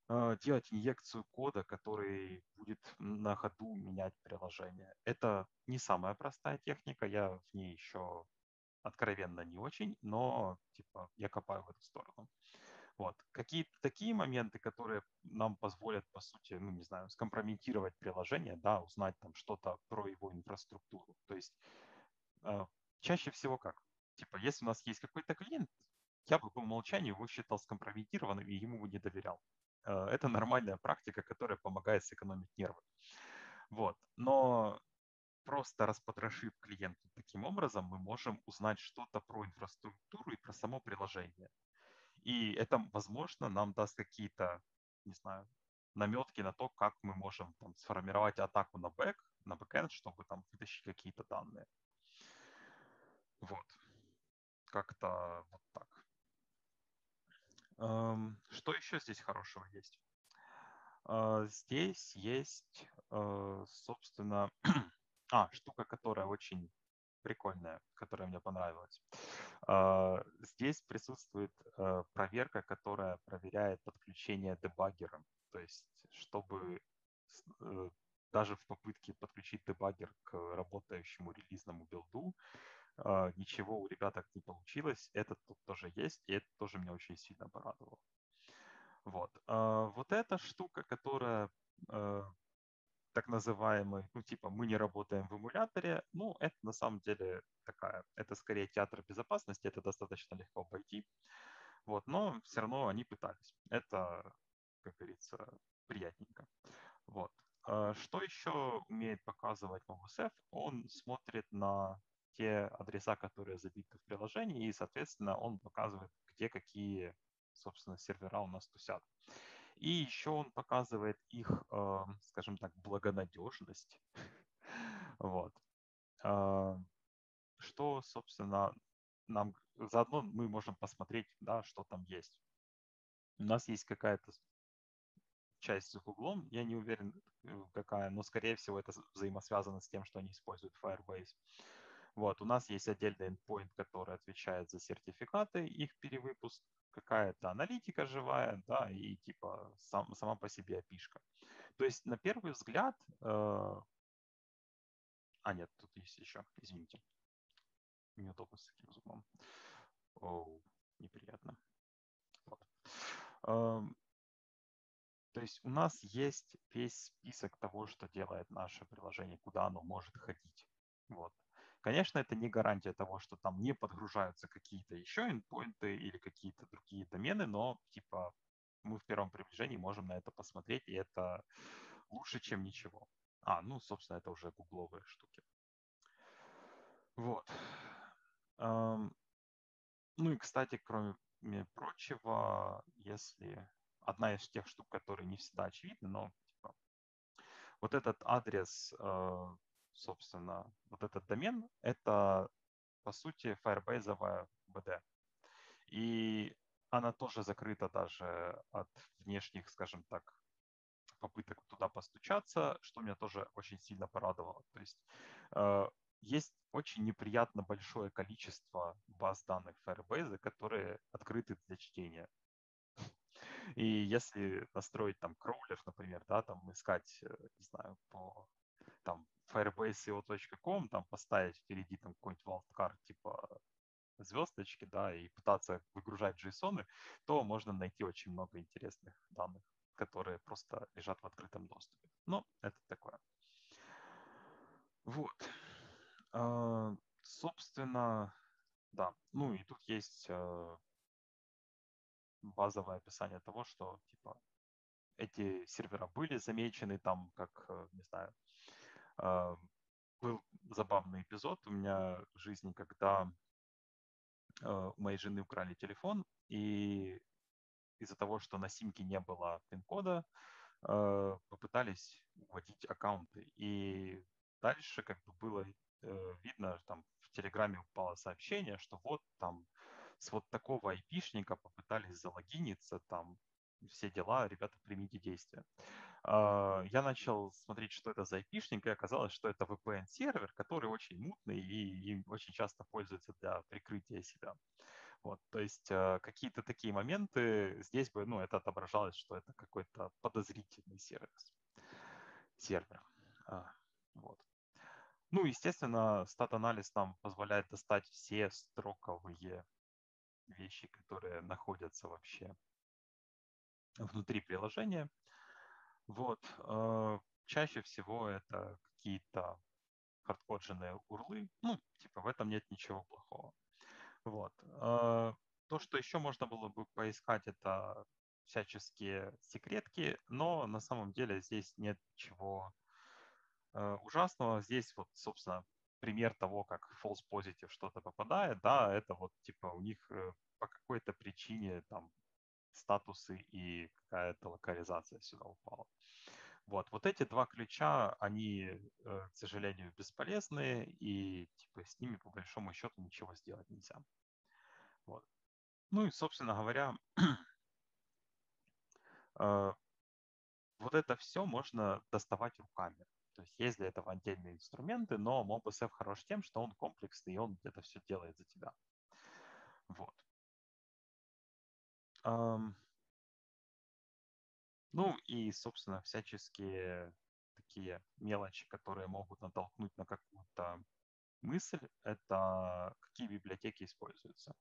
Э, делать инъекцию кода, который будет на ходу менять приложение. Это не самая простая техника, я в ней еще откровенно не очень, но типа я копаю в эту сторону. Вот. Какие-то такие моменты, которые нам позволят, по сути, ну, не знаю, скомпрометировать приложение, да, узнать там что-то про его инфраструктуру. То есть э, чаще всего как? Типа, если у нас есть какой-то клиент, я бы по умолчанию его считал скомпрометированным и ему бы не доверял. Э, это нормальная практика, которая помогает сэкономить нервы. Вот. Но просто распотрошив клиенту таким образом, мы можем узнать что-то про инфраструктуру и про само приложение. И это, возможно, нам даст какие-то, не знаю, наметки на то, как мы можем там, сформировать атаку на бэк, на бэкэнд, чтобы там вытащить какие-то данные. Вот. Как-то вот так. Что еще здесь хорошего есть? А, здесь есть, э, собственно, а, штука, которая очень прикольная, которая мне понравилась. А, здесь присутствует э, проверка, которая проверяет подключение дебаггера. То есть, чтобы э, даже в попытке подключить дебаггер к работающему релизному билду, а, ничего у ребяток не получилось. Это тут тоже есть, и это тоже меня очень сильно порадовало. Вот. А, вот эта штука, которая а, так называемый, ну, типа, мы не работаем в эмуляторе, ну, это на самом деле такая, это скорее театр безопасности, это достаточно легко обойти. Вот, но все равно они пытались. Это, как говорится, приятненько. Вот. Что еще умеет показывать MobiSef? Он смотрит на те адреса, которые забиты в приложении, и, соответственно, он показывает, где какие, собственно, сервера у нас тусят. И еще он показывает их, э, скажем так, благонадежность. Вот. Что, собственно, нам заодно мы можем посмотреть, да, что там есть. У нас есть какая-то часть с Google, я не уверен, э, какая, но, скорее всего, это взаимосвязано с тем, что они используют Firebase. Вот, у нас есть отдельный endpoint, который отвечает за сертификаты, их перевыпуск, какая-то аналитика живая, да, и типа сам, сама по себе опишка. То есть на первый взгляд... Э... А, нет, тут есть еще, извините. Неудобно с таким звуком. Оу, неприятно. Вот. То есть у нас есть весь список того, что делает наше приложение, куда оно может ходить. Вот. Конечно, это не гарантия того, что там не подгружаются какие-то еще endpoinты или какие-то другие домены, но типа мы в первом приближении можем на это посмотреть, и это лучше, чем ничего. А, ну, собственно, это уже гугловые штуки. Вот. Ну и, кстати, кроме прочего, если одна из тех штук, которые не всегда очевидны, но типа, вот этот адрес э, собственно, вот этот домен, это, по сути, Firebase BD. И она тоже закрыта даже от внешних, скажем так, попыток туда постучаться, что меня тоже очень сильно порадовало. То есть э, есть очень неприятно большое количество баз данных Firebase, которые открыты для чтения. И если настроить там кроулер, например, да, там искать, э, не знаю, по там firebase.com, там поставить впереди там какой-нибудь wildcard типа звездочки, да, и пытаться выгружать JSON, то можно найти очень много интересных данных, которые просто лежат в открытом доступе. Но это такое. Вот. А, собственно, да. Ну и тут есть а, базовое описание того, что типа эти сервера были замечены там, как, э, не знаю, был забавный эпизод у меня в жизни, когда у моей жены украли телефон, и из-за того, что на симке не было пин-кода, попытались вводить аккаунты. И дальше как бы было э, видно, там в Телеграме упало сообщение, что вот там с вот такого айпишника попытались залогиниться, там все дела, ребята, примите действия. А, я начал смотреть, что это за IP-шник, и оказалось, что это VPN-сервер, который очень мутный и им очень часто пользуется для прикрытия себя. Вот, то есть а, какие-то такие моменты здесь бы, ну, это отображалось, что это какой-то подозрительный сервис, сервер. А, вот. Ну, естественно, стат-анализ нам позволяет достать все строковые вещи, которые находятся вообще внутри приложения. Вот. Э, чаще всего это какие-то хардкодженные урлы. Ну, типа, в этом нет ничего плохого. Вот. Э, то, что еще можно было бы поискать, это всяческие секретки, но на самом деле здесь нет ничего э, ужасного. Здесь вот, собственно, пример того, как false positive что-то попадает, да, это вот типа у них по какой-то причине там статусы и какая-то локализация сюда упала. Вот, вот эти два ключа, они, э, к сожалению, бесполезны, и типа с ними по большому счету ничего сделать нельзя. Вот. Ну и, собственно говоря, э, вот это все можно доставать руками. То есть есть для этого отдельные инструменты, но MobSF хорош тем, что он комплексный, и он это все делает за тебя. Вот. Ну и, собственно, всяческие такие мелочи, которые могут натолкнуть на какую-то мысль, это какие библиотеки используются.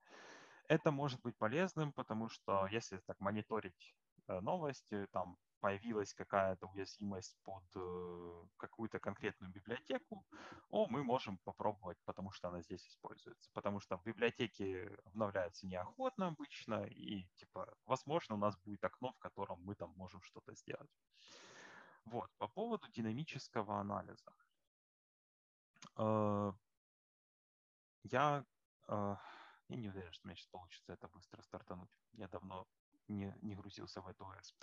Это может быть полезным, потому что если так мониторить э, новости, там появилась какая-то уязвимость под э, какую-то конкретную библиотеку, о, мы можем попробовать, потому что она здесь используется. Потому что библиотеки обновляются неохотно обычно, и, типа, возможно, у нас будет окно, в котором мы там можем что-то сделать. Вот, по поводу динамического анализа. Э, я, э, я не уверен, что у меня сейчас получится это быстро стартануть. Я давно не, не грузился в эту OS.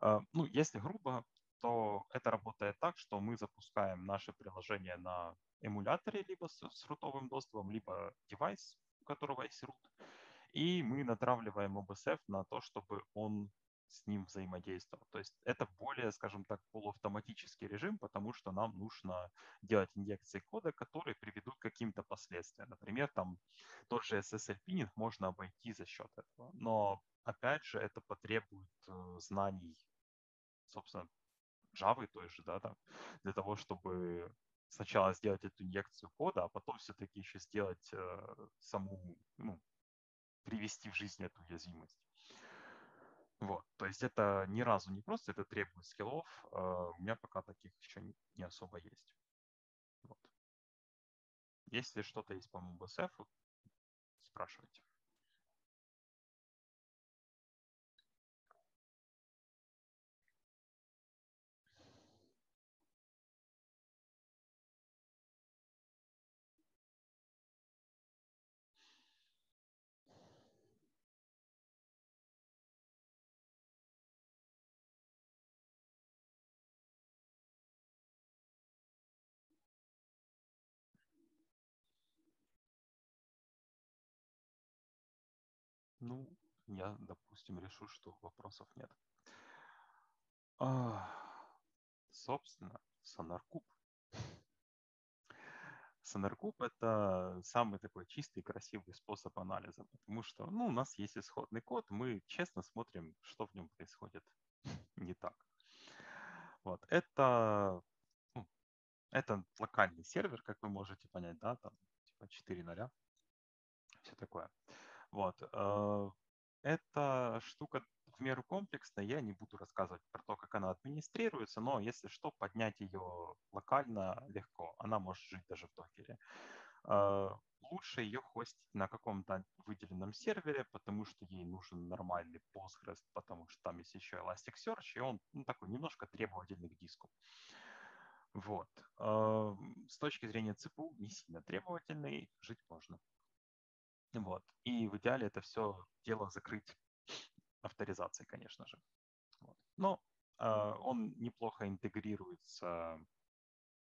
А, ну, если грубо, то это работает так, что мы запускаем наше приложение на эмуляторе, либо с, с рутовым доступом, либо девайс, у которого есть root, и мы натравливаем OBSF на то, чтобы он с ним взаимодействовал. То есть это более, скажем так, полуавтоматический режим, потому что нам нужно делать инъекции кода, которые приведут к каким-то последствиям. Например, там тот же SSL пининг можно обойти за счет этого. Но опять же, это потребует э, знаний, собственно, Java той же, да, там, для того, чтобы сначала сделать эту инъекцию кода, а потом все-таки еще сделать э, саму, ну, привести в жизнь эту уязвимость. Вот, то есть это ни разу не просто, это требует скиллов. Э, у меня пока таких еще не, не особо есть. Вот. Если что-то есть по MBSF, спрашивайте. Ну, я, допустим, решу, что вопросов нет. А, собственно, Сонаркуб. Сонаркуб — это самый такой чистый, красивый способ анализа, потому что ну, у нас есть исходный код, мы честно смотрим, что в нем происходит не так. Вот. Это, ну, это локальный сервер, как вы можете понять, да, там типа 4 ноля, все такое. Вот. Э, эта штука в меру комплексная, я не буду рассказывать про то, как она администрируется, но если что, поднять ее локально легко. Она может жить даже в докере. Э, лучше ее хостить на каком-то выделенном сервере, потому что ей нужен нормальный Postgres, потому что там есть еще Elasticsearch, и он ну, такой немножко требовательный к диску. Вот. Э, с точки зрения ЦПУ не сильно требовательный, жить можно. Вот. И в идеале это все дело закрыть авторизацией, конечно же. Вот. Но э, он неплохо интегрируется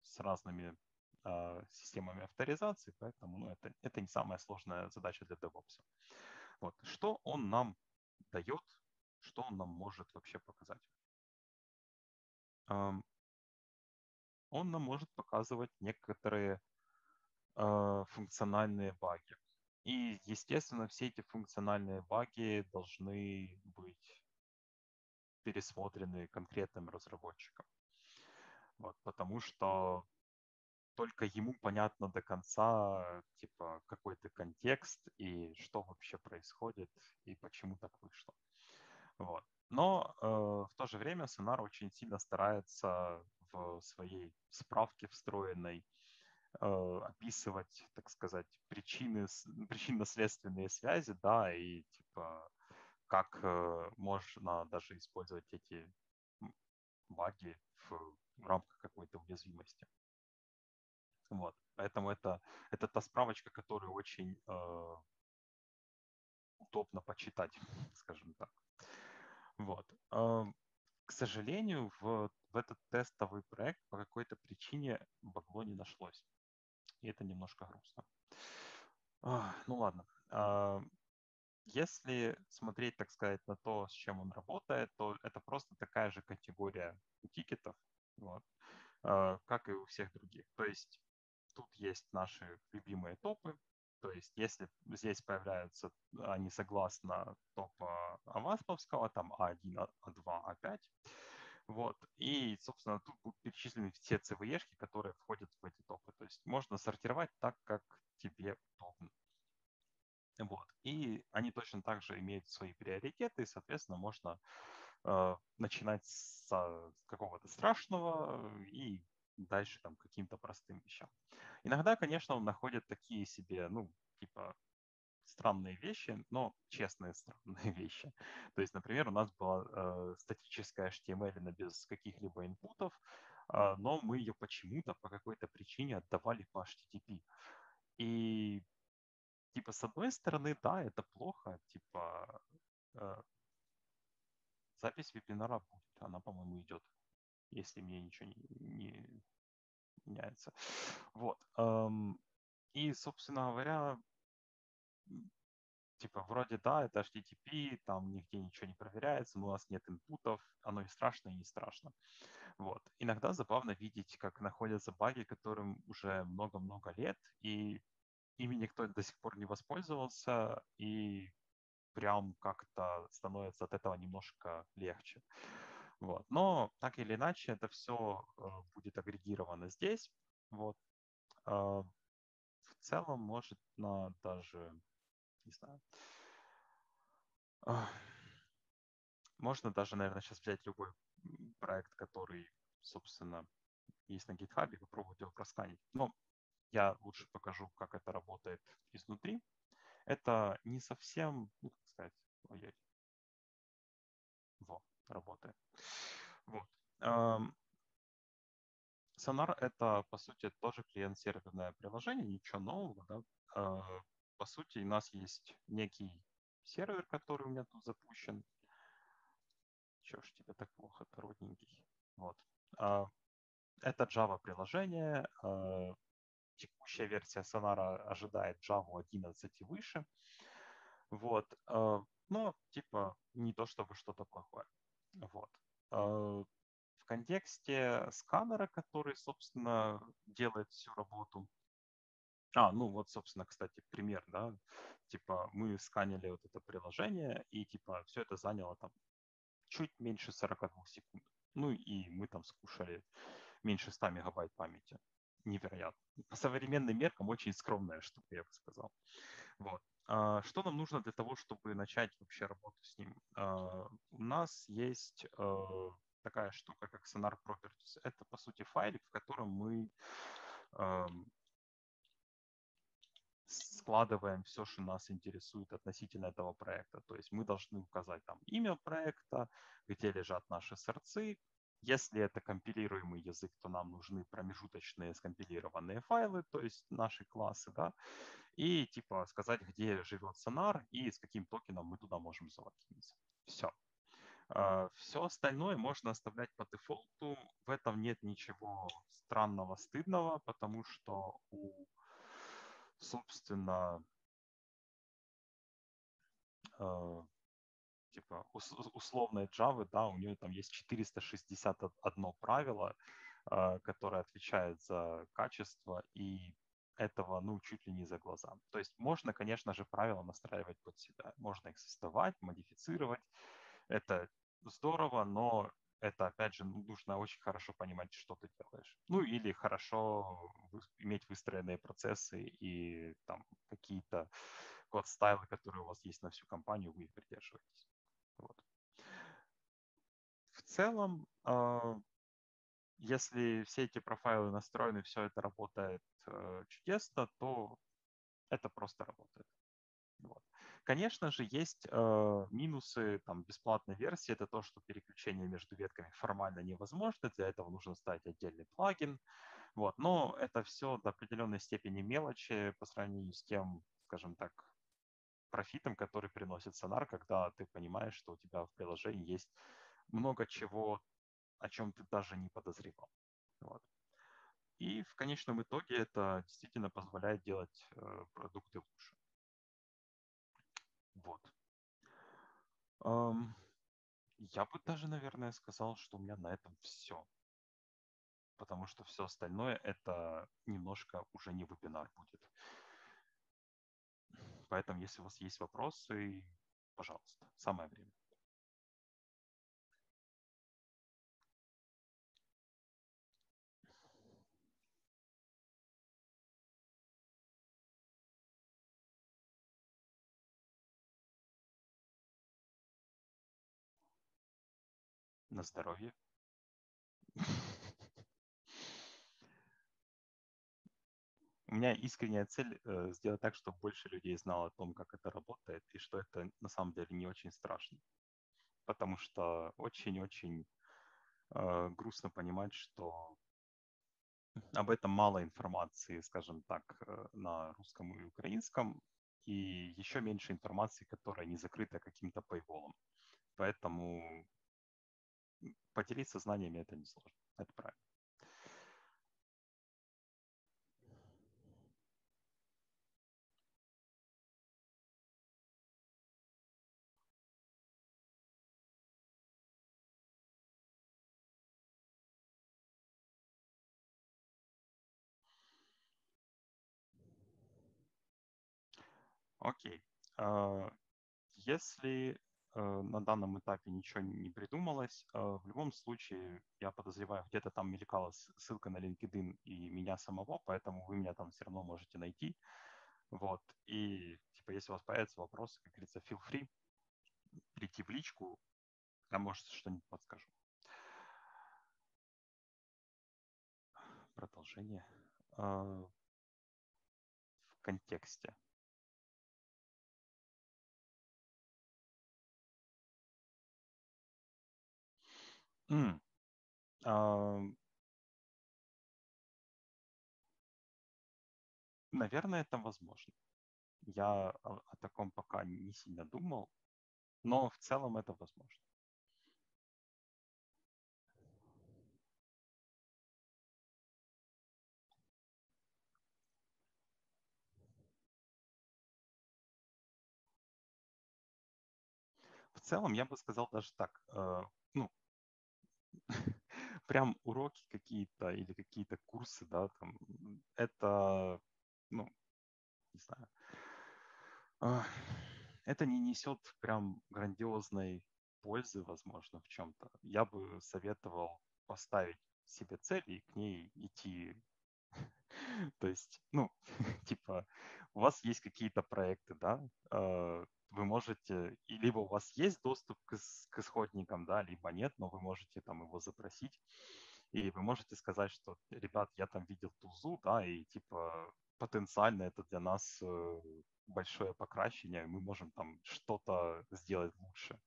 с разными э, системами авторизации, поэтому ну, это, это не самая сложная задача для DevOps. Вот. Что он нам дает, что он нам может вообще показать? Эм, он нам может показывать некоторые э, функциональные баги. И, естественно, все эти функциональные баги должны быть пересмотрены конкретным разработчиком. Вот, потому что только ему понятно до конца, типа, какой-то контекст и что вообще происходит и почему так вышло. Вот. Но э, в то же время Sonar очень сильно старается в своей справке встроенной описывать, так сказать, причины, причинно-следственные связи, да, и типа как э, можно даже использовать эти баги в рамках какой-то уязвимости. Вот, поэтому это, это та справочка, которую очень э, удобно почитать, скажем так. Вот. Э, к сожалению, в, в этот тестовый проект по какой-то причине багло не нашлось и это немножко грустно. Ну ладно. А, если смотреть, так сказать, на то, с чем он работает, то это просто такая же категория тикетов, вот, а, как и у всех других. То есть тут есть наши любимые топы, то есть если здесь появляются они согласно топа Авасповского, там А1, А2, А5, вот. И, собственно, тут будут перечислены все CVE-шки, которые входят в эти топы. То есть можно сортировать так, как тебе удобно. Вот. И они точно так же имеют свои приоритеты, и, соответственно, можно э, начинать с какого-то страшного и дальше там каким-то простым вещам. Иногда, конечно, он находит такие себе, ну, типа странные вещи, но честные странные вещи. То есть, например, у нас была э, статическая HTML без каких-либо инпутов, э, но мы ее почему-то по какой-то причине отдавали по HTTP. И типа с одной стороны, да, это плохо, типа э, запись вебинара будет, она, по-моему, идет, если мне ничего не, не меняется. Вот. Эм, и, собственно говоря, типа, вроде да, это HTTP, там нигде ничего не проверяется, но у нас нет инпутов, оно и страшно, и не страшно. Вот. Иногда забавно видеть, как находятся баги, которым уже много-много лет, и ими никто до сих пор не воспользовался, и прям как-то становится от этого немножко легче. Вот. Но так или иначе, это все э, будет агрегировано здесь. Вот. Э, в целом, может, на даже, не знаю, можно даже, наверное, сейчас взять любой проект, который, собственно, есть на GitHub, и попробовать его просканить. Но я лучше покажу, как это работает изнутри. Это не совсем, ну, как сказать, ой, во, работает. Вот. Sonar — это, по сути, тоже клиент-серверное приложение, ничего нового. Да? А, по сути, у нас есть некий сервер, который у меня тут запущен. Чего ж тебе так плохо-то, родненький? Вот. А, это Java-приложение. А, текущая версия Sonar ожидает Java 11 и выше. Вот. Но, типа, не то чтобы что-то плохое. Вот. В контексте сканера, который, собственно, делает всю работу. А, ну вот, собственно, кстати, пример, да. Типа, мы сканили вот это приложение, и, типа, все это заняло там чуть меньше 42 секунд. Ну и мы там скушали меньше 100 мегабайт памяти. Невероятно. По современным меркам очень скромная штука, я бы сказал. Вот. А, что нам нужно для того, чтобы начать вообще работу с ним? А, у нас есть а, такая штука, как Sonar Properties. Это, по сути, файлик, в котором мы складываем все, что нас интересует относительно этого проекта. То есть мы должны указать там имя проекта, где лежат наши сорцы. Если это компилируемый язык, то нам нужны промежуточные скомпилированные файлы, то есть наши классы, да, и типа сказать, где живет сонар и с каким токеном мы туда можем залогиниться. Все. Все остальное можно оставлять по дефолту. В этом нет ничего странного, стыдного, потому что у собственно, э, типа условной Java, да, у нее там есть 461 правило, э, которое отвечает за качество, и этого, ну, чуть ли не за глаза. То есть можно, конечно же, правила настраивать под себя. Можно их создавать, модифицировать. Это здорово, но это, опять же, нужно очень хорошо понимать, что ты делаешь. Ну, или хорошо иметь выстроенные процессы и там какие-то код-стайлы, которые у вас есть на всю компанию, вы их придерживаетесь. Вот. В целом, э, если все эти профайлы настроены, все это работает э, чудесно, то это просто работает. Вот. Конечно же, есть э, минусы там, бесплатной версии. Это то, что переключение между ветками формально невозможно. Для этого нужно ставить отдельный плагин. Вот. Но это все до определенной степени мелочи по сравнению с тем, скажем так, профитом, который приносит Sonar, когда ты понимаешь, что у тебя в приложении есть много чего, о чем ты даже не подозревал. Вот. И в конечном итоге это действительно позволяет делать э, продукты лучше. Вот. Я бы даже, наверное, сказал, что у меня на этом все. Потому что все остальное это немножко уже не вебинар будет. Поэтому, если у вас есть вопросы, пожалуйста, самое время. На здоровье. У меня искренняя цель э, сделать так, чтобы больше людей знало о том, как это работает, и что это на самом деле не очень страшно. Потому что очень-очень э, грустно понимать, что об этом мало информации, скажем так, э, на русском и украинском, и еще меньше информации, которая не закрыта каким-то пайволом. Поэтому поделиться знаниями это не сложно. Это правильно. Окей. Okay. Uh, если на данном этапе ничего не придумалось, э, в любом случае, я подозреваю, где-то там мелькала ссылка на LinkedIn и меня самого, поэтому вы меня там все равно можете найти. Вот. И, типа, если у вас появятся вопросы, как говорится, feel free, прийти в личку, я, может, что-нибудь подскажу. Продолжение. А, в контексте. М. А, наверное, это возможно. Я о, о таком пока не сильно думал, но в целом это возможно. В целом, я бы сказал даже так, э, ну, прям уроки какие-то или какие-то курсы, да, там, это, ну, не знаю, это не несет прям грандиозной пользы, возможно, в чем-то. Я бы советовал поставить себе цель и к ней идти. То есть, ну, типа, у вас есть какие-то проекты, да, э, вы можете, и либо у вас есть доступ к, к исходникам, да, либо нет, но вы можете там его запросить, и вы можете сказать, что, ребят, я там видел тузу, да, и типа потенциально это для нас э, большое покращение, мы можем там что-то сделать лучше.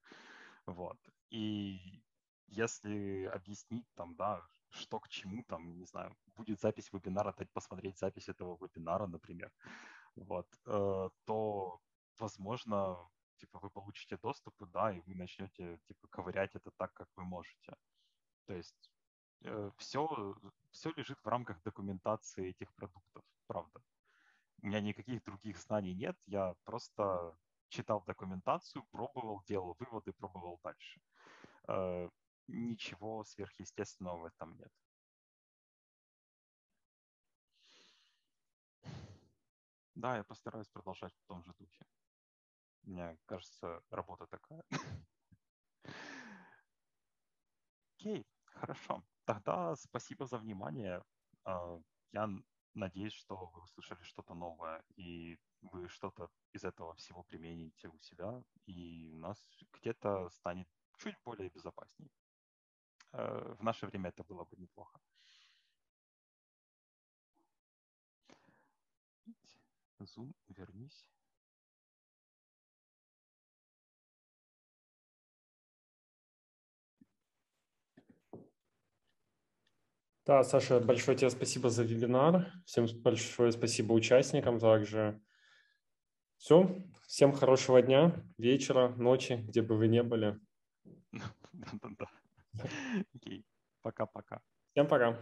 Вот. И если объяснить там, да, что к чему, там, не знаю, будет запись вебинара, посмотреть запись этого вебинара, например, вот, э, то возможно, типа, вы получите доступ, да, и вы начнете, типа, ковырять это так, как вы можете. То есть э, все, все лежит в рамках документации этих продуктов, правда. У меня никаких других знаний нет, я просто читал документацию, пробовал, делал выводы, пробовал дальше. Э, ничего сверхъестественного в этом нет. Да, я постараюсь продолжать в том же духе. Мне кажется, работа такая. Окей, хорошо. Тогда спасибо за внимание. А, я надеюсь, что вы услышали что-то новое, и вы что-то из этого всего примените у себя, и у нас где-то станет чуть более безопасней. Э, в наше время это было бы неплохо. Zoom, вернись. Да, Саша, большое тебе спасибо за вебинар. Всем большое спасибо участникам также. Все. Всем хорошего дня, вечера, ночи, где бы вы ни были. Окей. Пока-пока. Всем пока.